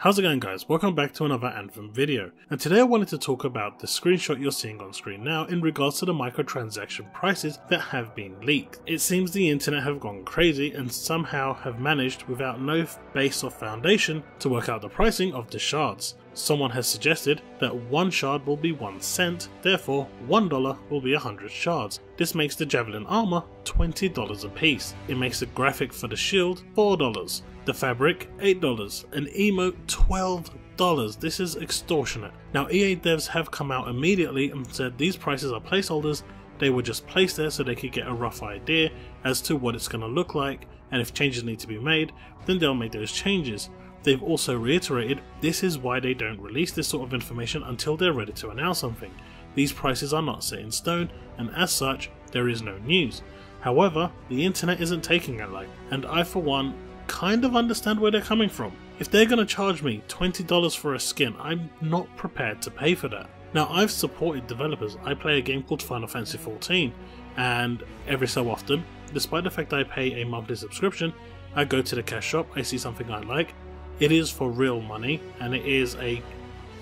How's it going guys? Welcome back to another Anthem video. And today I wanted to talk about the screenshot you're seeing on screen now in regards to the microtransaction prices that have been leaked. It seems the internet have gone crazy and somehow have managed without no base or foundation to work out the pricing of the shards. Someone has suggested that one shard will be 1 cent, therefore $1 will be a 100 shards. This makes the Javelin armor $20 a piece. It makes the graphic for the shield $4, the fabric $8, an emote $12. This is extortionate. Now EA devs have come out immediately and said these prices are placeholders, they were just placed there so they could get a rough idea as to what it's going to look like and if changes need to be made, then they'll make those changes. They've also reiterated this is why they don't release this sort of information until they're ready to announce something. These prices are not set in stone, and as such, there is no news. However, the internet isn't taking it like, and I for one kind of understand where they're coming from. If they're going to charge me $20 for a skin, I'm not prepared to pay for that. Now, I've supported developers. I play a game called Final Fantasy XIV, and every so often, despite the fact I pay a monthly subscription, I go to the cash shop, I see something I like, it is for real money and it is a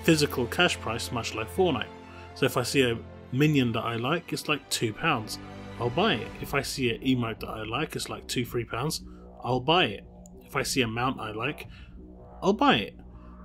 physical cash price, much like Fortnite. So if I see a minion that I like, it's like £2. I'll buy it. If I see an emote that I like, it's like two, three pounds. I'll buy it. If I see a mount I like, I'll buy it.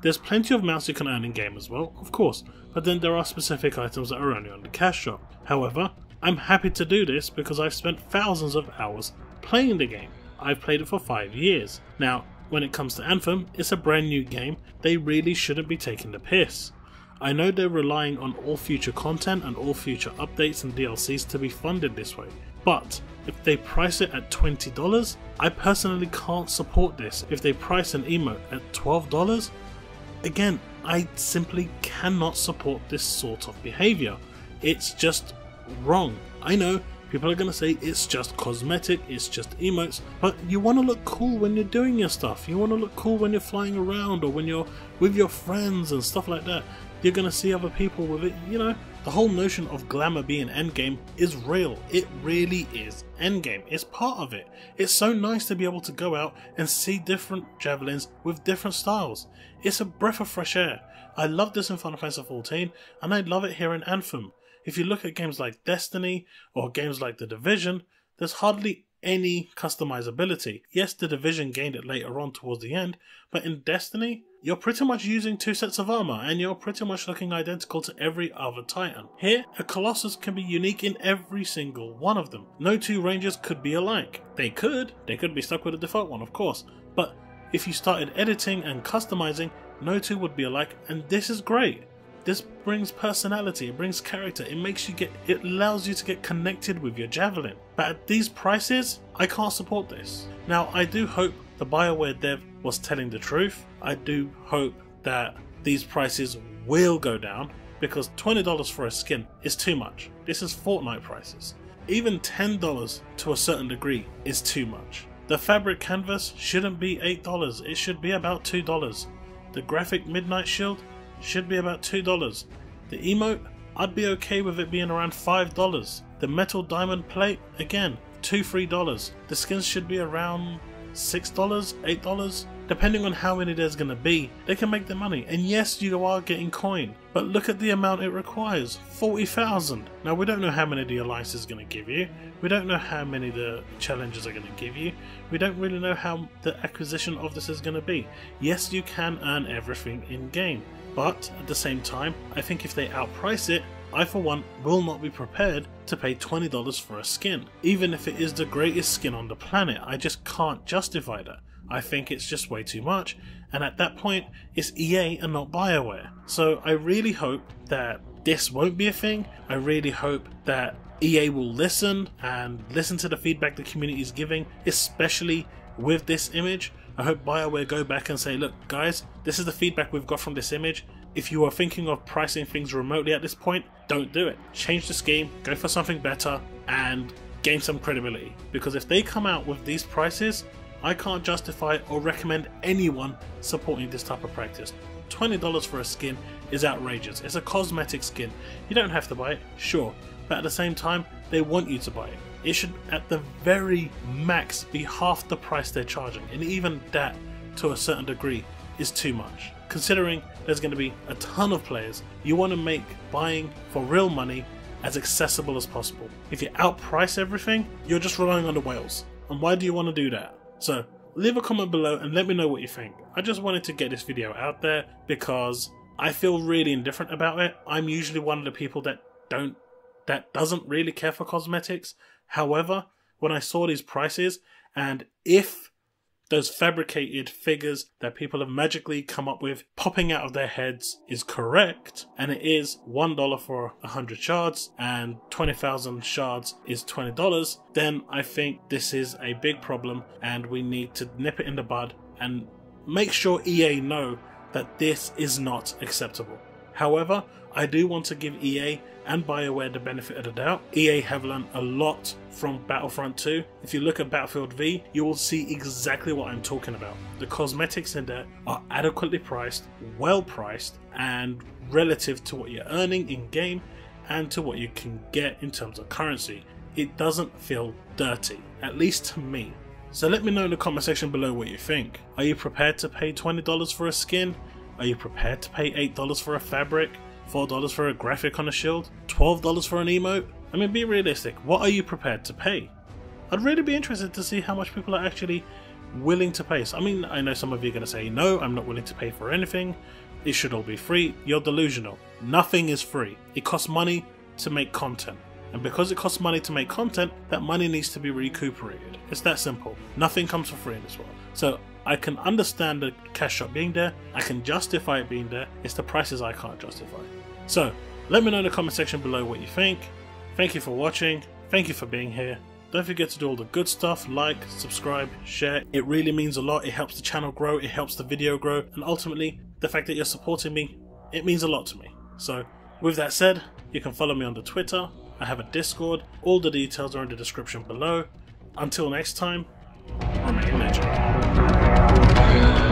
There's plenty of mounts you can earn in game as well, of course, but then there are specific items that are only on the cash shop. However, I'm happy to do this because I've spent thousands of hours playing the game. I've played it for 5 years. Now, when it comes to Anthem, it's a brand new game, they really shouldn't be taking the piss. I know they're relying on all future content and all future updates and DLCs to be funded this way, but if they price it at $20, I personally can't support this. If they price an emote at $12, again, I simply cannot support this sort of behavior. It's just wrong. I know People are going to say it's just cosmetic, it's just emotes, but you want to look cool when you're doing your stuff. You want to look cool when you're flying around or when you're with your friends and stuff like that. You're going to see other people with it, you know. The whole notion of glamour being endgame is real. It really is endgame. It's part of it. It's so nice to be able to go out and see different javelins with different styles. It's a breath of fresh air. I love this in Final Fantasy XIV, and I love it here in Anthem. If you look at games like Destiny or games like The Division, there's hardly any customizability. Yes, The Division gained it later on towards the end, but in Destiny, you're pretty much using two sets of armor and you're pretty much looking identical to every other Titan. Here, a Colossus can be unique in every single one of them. No two Rangers could be alike. They could, they could be stuck with a default one, of course, but if you started editing and customizing, no two would be alike, and this is great. This brings personality, it brings character, it makes you get, it allows you to get connected with your Javelin. But at these prices, I can't support this. Now, I do hope the Bioware dev was telling the truth. I do hope that these prices will go down because $20 for a skin is too much. This is Fortnite prices. Even $10 to a certain degree is too much. The fabric canvas shouldn't be $8, it should be about $2. The graphic Midnight Shield should be about $2. The emote, I'd be okay with it being around $5. The metal diamond plate, again, 2 $3. The skins should be around $6, $8. Depending on how many there's going to be, they can make the money. And yes, you are getting coin, but look at the amount it requires 40,000. Now, we don't know how many the Alliance is going to give you, we don't know how many the challenges are going to give you, we don't really know how the acquisition of this is going to be. Yes, you can earn everything in game, but at the same time, I think if they outprice it, I for one will not be prepared to pay $20 for a skin. Even if it is the greatest skin on the planet, I just can't justify that. I think it's just way too much, and at that point, it's EA and not BioWare. So I really hope that this won't be a thing. I really hope that EA will listen and listen to the feedback the community is giving, especially with this image. I hope BioWare go back and say, look, guys, this is the feedback we've got from this image. If you are thinking of pricing things remotely at this point, don't do it. Change the scheme, go for something better, and gain some credibility. Because if they come out with these prices, I can't justify or recommend anyone supporting this type of practice. $20 for a skin is outrageous. It's a cosmetic skin. You don't have to buy it, sure, but at the same time, they want you to buy it. It should, at the very max, be half the price they're charging, and even that, to a certain degree, is too much. Considering there's going to be a ton of players, you want to make buying for real money as accessible as possible. If you outprice everything, you're just relying on the whales. And why do you want to do that? So leave a comment below and let me know what you think. I just wanted to get this video out there because I feel really indifferent about it. I'm usually one of the people that don't that doesn't really care for cosmetics. However, when I saw these prices and if those fabricated figures that people have magically come up with popping out of their heads is correct, and it is $1 for 100 shards and 20,000 shards is $20, then I think this is a big problem and we need to nip it in the bud and make sure EA know that this is not acceptable. However, I do want to give EA and BioWare the benefit of the doubt. EA have learned a lot from Battlefront 2. If you look at Battlefield V, you will see exactly what I'm talking about. The cosmetics in there are adequately priced, well priced, and relative to what you're earning in game and to what you can get in terms of currency. It doesn't feel dirty, at least to me. So let me know in the comment section below what you think. Are you prepared to pay $20 for a skin? Are you prepared to pay $8 for a fabric? $4 for a graphic on a shield? $12 for an emote? I mean, be realistic. What are you prepared to pay? I'd really be interested to see how much people are actually willing to pay. So, I mean, I know some of you are going to say, no, I'm not willing to pay for anything. It should all be free. You're delusional. Nothing is free. It costs money to make content. And because it costs money to make content, that money needs to be recuperated. It's that simple. Nothing comes for free in this world. So I can understand the cash shop being there. I can justify it being there. It's the prices I can't justify. So, let me know in the comment section below what you think. Thank you for watching. Thank you for being here. Don't forget to do all the good stuff, like, subscribe, share. It really means a lot. It helps the channel grow, it helps the video grow, and ultimately, the fact that you're supporting me, it means a lot to me. So, with that said, you can follow me on the Twitter. I have a Discord. All the details are in the description below. Until next time, remain legend. Yeah.